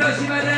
広島で